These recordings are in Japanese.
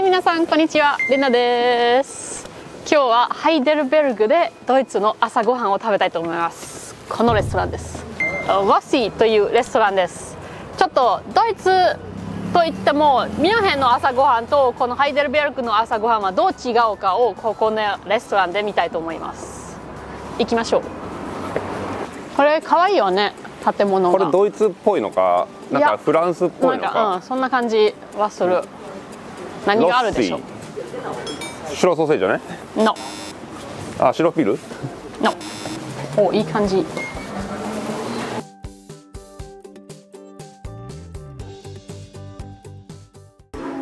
はい皆さんこんにちは。レナです。今日はハイデルベルグでドイツの朝ごはんを食べたいと思います。このレストランです。ワッシーというレストランです。ちょっとドイツといってもミュンヘンの朝ごはんとこのハイデルベルグの朝ごはんはどう違うかをここのレストランで見たいと思います。行きましょう。これ可愛いよね。建物こがれドイツっぽいのかなんかフランスっぽいのか、うかん、そんな感じはする何があるでしょう？白ソーセージだね No あ白ピル？No おいい感じ。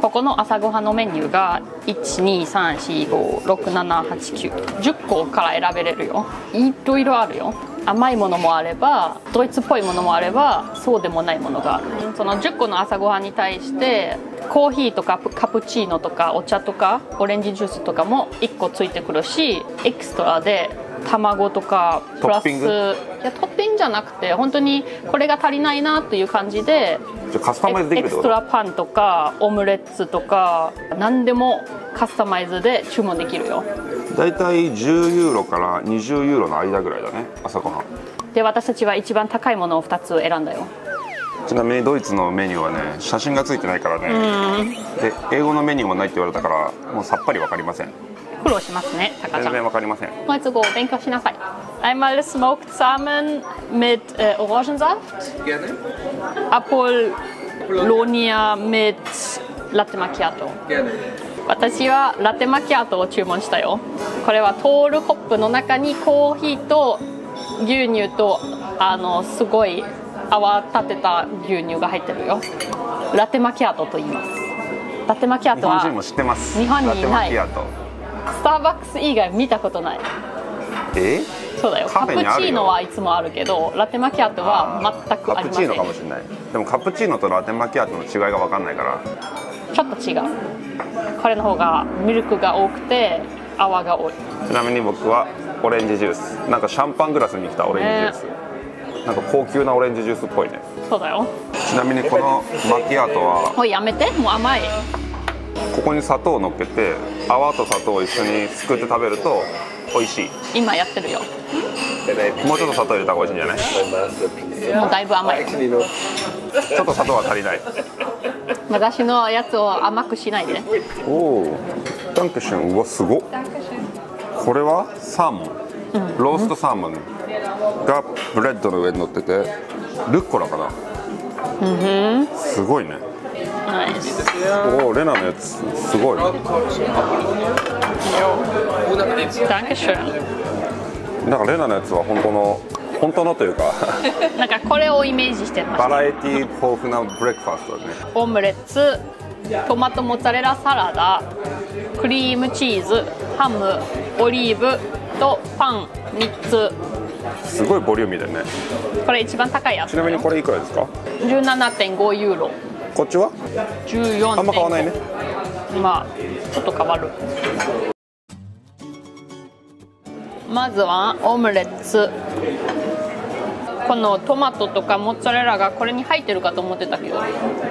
ここの朝ごはんのメニューが12345678910個から選べれるよ。いろいろあるよ甘いものもあればドイツっぽいものもあればそうでもないものがある。その10個の朝ごはんに対してコーヒーとかカプチーノとかお茶とかオレンジジュースとかも1個ついてくるしエクストラで卵とかプラストッピング？いやトッピングじゃなくて本当にこれが足りないなという感じでじゃあカスタマイズできエクストラパンとかオムレッツとか何でもカスタマイズで注文できるよ。大体10ユーロから20ユーロの間ぐらいだね朝ごはん。で私たちは一番高いものを2つ選んだよ。ちなみにドイツのメニューはね写真がついてないからね。で英語のメニューもないって言われたからもうさっぱりわかりません苦労しますねタカちゃん。全然わかりません。Let's go 勉強しなさい。Einmal smoked Samen mit äh, Orangensaft. Gerne. Apollonia mit Latte Macchiato. Gerne. 私はラテマキアートを注文したよ。これはトールコップの中にコーヒーと牛乳とあのすごい泡立てた牛乳が入ってるよ。ラテマキアートと言います。ラテマキアートは日本人も知ってます。日本にいない。ラテマキアートスターバックス以外見たことない。え？そうだよ。カプチーノはいつもあるけどラテマキアートは全くありません。カプチーノかもしれない。でもカプチーノとラテマキアートの違いが分かんないから。ちょっと違う。これの方がミルクが多くて泡が多い。ちなみに僕はオレンジジュース。なんかシャンパングラスに来たオレンジジュース、なんか高級なオレンジジュースっぽいね。そうだよ。ちなみにこのマキアートはもうやめて。もう甘い。ここに砂糖を乗っけて泡と砂糖を一緒にすくって食べると美味しい。今やってるよ。もうちょっと砂糖入れた方が美味しいんじゃない？もうだいぶ甘い.ちょっと砂糖は足りない。私のやつを甘くしないで。おお Danke schön。うわすごっ。これはサーモン、ローストサーモンがブレッドの上に乗っててルッコラかな、すごいねナイスおおレナのやつすごいダンケシュなんかレナのやつは本当の本当のというかンなんかこれをイメージしてました。バラエティ豊富なブレックファーストだねオムレツトマトモッツァレラサラダクリームチーズハムオリーブとパン3つすごいボリューミーだよねこれ一番高いやつ。ちなみにこれいくらですか17.5ユーロこっちは？14.5あんま変わらないね。まあちょっと変わる。まずはオムレツ。このトマトとかモッツァレラがこれに入ってるかと思ってたけど。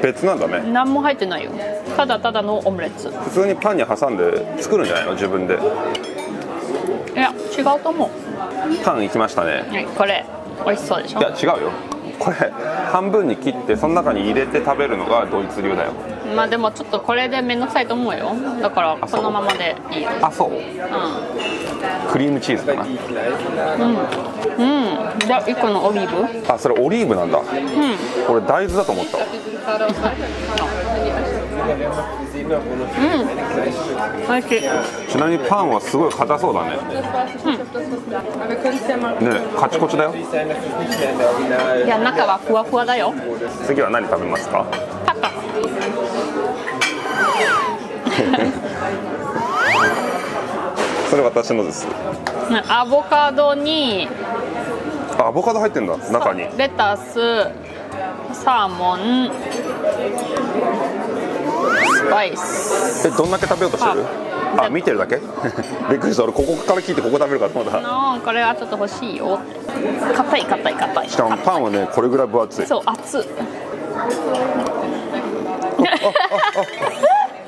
別なんだね。何も入ってないよ。ただただのオムレツ。普通にパンに挟んで作るんじゃないの？自分で。いや違うと思う。パンいきましたね。はいこれ。美味しそうでしょ？いや違うよこれ半分に切ってその中に入れて食べるのがドイツ流だよ。まあでもちょっとこれでめんどくさいと思うよ。だからあそのままでいいよあそう？うクリームチーズかな？うん。うん。じゃあ1個のオリーブ？あそれオリーブなんだ。俺大豆だと思った 美味しいちなみにパンはすごい硬そうだね。ねカチコチだよ。いや中はふわふわだよ。次は何食べますか？タカ。それ私のです。アボカドにあアボカド入ってんだ中に。レタスサーモンスパイスえどんだけ食べようとしてる？ああ見てるだけ？びっくりした。俺ここから聞いてここ食べるかと思ったのこれはちょっと欲しいよ。硬い硬い硬い。しかもパンはねこれぐらい分厚い。そう熱い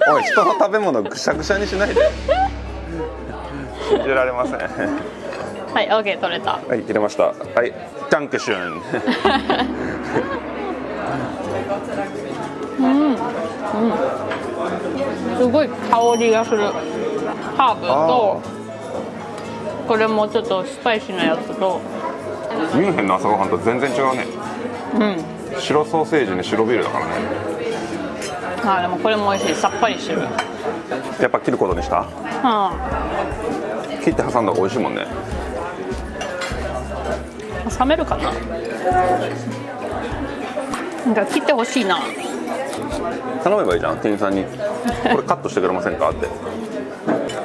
あおい人の食べ物ぐしゃぐしゃにしないで。信じられません。ははい OK 取れた。い入れました。はいダンクシュン すごい香りがする。ハーブとこれもちょっとスパイシーなやつと。ミュンヘンの朝ごはんと全然違うね。うん。白ソーセージに白ビールだからね。あーでもこれも美味しい。さっぱりしてる。やっぱ切ることにした？は切って挟んだ方が美味しいもんね。あ冷めるかな？なんか切ってほしいな頼めばいいじゃん店員さんに。これカットしてくれませんかって。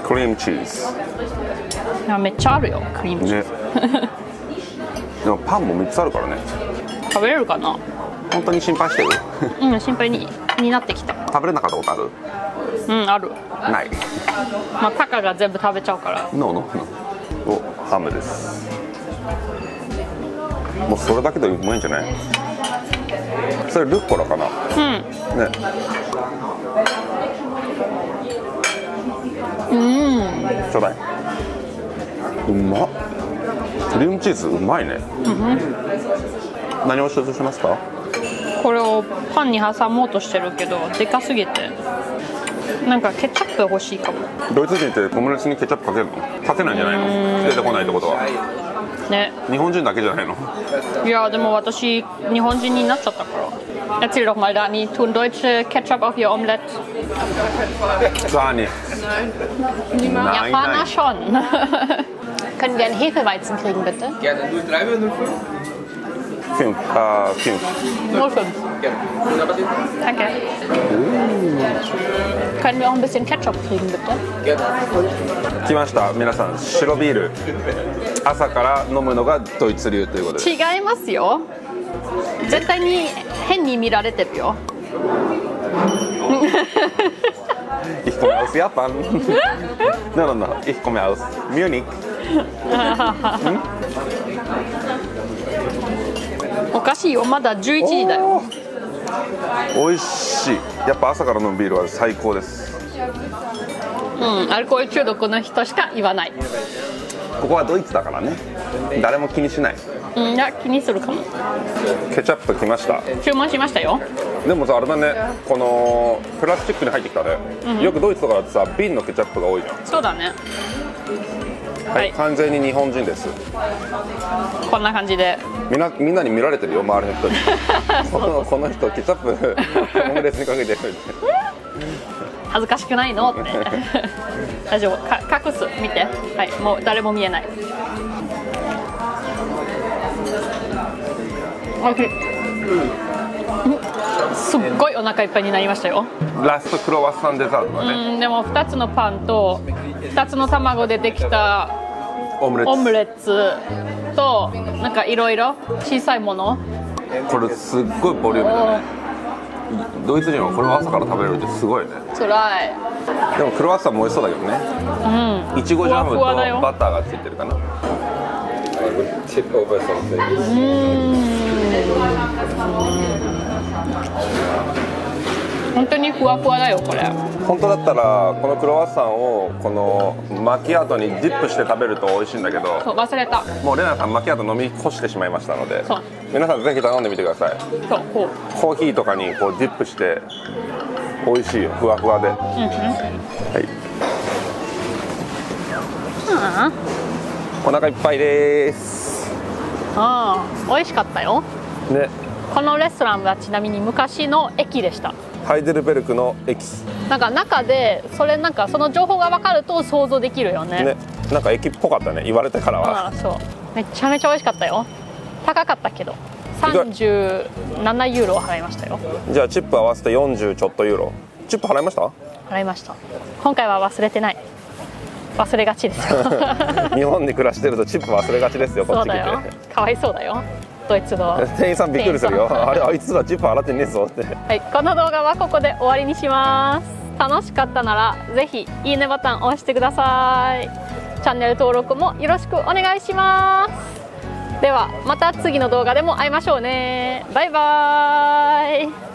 クリームチーズ。いやめっちゃあるよクリームチーね。ズ、でもパンも3つあるからね。食べれるかな？本当に心配してる？うん心配にになってきた。食べれなかったことある？うんある。ない。まあタカが全部食べちゃうから。ノーノー？ノーおハムです。もうそれだけでうまいんじゃない？それルッコラかな。うん。ね。うん。ちょうだい。うまっ。クリームチーズうまいね、何を一つしますか？これをパンに挟もうとしてるけどでかすぎて。なんかケチャップ欲しいかも。ドイツ人ってオムレツにケチャップかけるの？かけないんじゃないの？出てこないってことはね日本人だけじゃないのいやでも私日本人になっちゃったから Erzähl doch mal, Dani, tun Deutsche Ketchup auf ihr Omelette? さあに Nein, Japaner nein. schon. Können wir einen Hefeweizen kriegen, bitte? Gerne 03 oder 05? フィンあーフィン 05. Gerne. Guten Appetit. Können wir auch ein bisschen Ketchup kriegen, bitte? 来ました皆さん白ビール朝から飲むのがドイツ流ということで違いますよ。絶対に変に見られてるよ。Ich komme aus Japan no, no, no. Ich komme aus Munich おかしいよ、まだ11時だよ。美味しい。やっぱ朝から飲むビールは最高です。うん、アルコール中毒の人しか言わない。ここはドイツだからね。誰も気にしない。うん、いや、気にするかも。ケチャップ来ました。注文しましたよ。でもさあれだね。このプラスチックに入ってきたね、よくドイツとかだとさ瓶のケチャップが多いじゃん。そうだね。はい、はい。完全に日本人です。こんな感じで。みんなみんなに見られてるよ周りの人に。このこの人ケチャップオムレツにかけてるって恥ずかしくないの？って。大丈夫。か隠す。見て。はい。もう誰も見えない。おいしいうんすっごいお腹いっぱいになりましたよ。ラストクロワッサンデザートだね、うん。でも2つのパンと2つの卵でできたオムレツ。オムレツとなんかいろいろ小さいもの？これすっごいボリュームだね。ドイツ人はこれを朝から食べれるってすごいね。つらい。でもクロワッサンも美味しそうだけどね。うん。いちごジャムとバターがついてるかな。Over something. 本当にふわふわだよこれ。本当だったらこのクロワッサンをこのマキアートにディップして食べると美味しいんだけどそう忘れた。もうレナさんマキアート飲み干してしまいましたので皆さんぜひ頼んでみてください。そうこう。コーヒーとかにこうディップして美味しいよふわふわで、はい。あお腹いっぱいです。あ美味しかったよ。ねこのレストランはちなみに昔の駅でした。ハイデルベルクの駅。なんか中でそれなんかその情報が分かると想像できるよね。ねなんか駅っぽかったね言われてからは。ああそう。めちゃめちゃ美味しかったよ。高かったけど。37ユーロ払いましたよ。じゃあチップ合わせて40ちょっとユーロ。チップ払いました？払いました。今回は忘れてない。忘れがちですよ。日本に暮らしてるとチップ忘れがちですよこっち来そうだよ。てかわいそうだよドイツの店員さんびっくりするよ。あれあいつらチップ払ってねえぞって。はい、この動画はここで終わりにします。楽しかったならぜひいいねボタン押してください。チャンネル登録もよろしくお願いします。ではまた次の動画でも会いましょうね。バイバーイ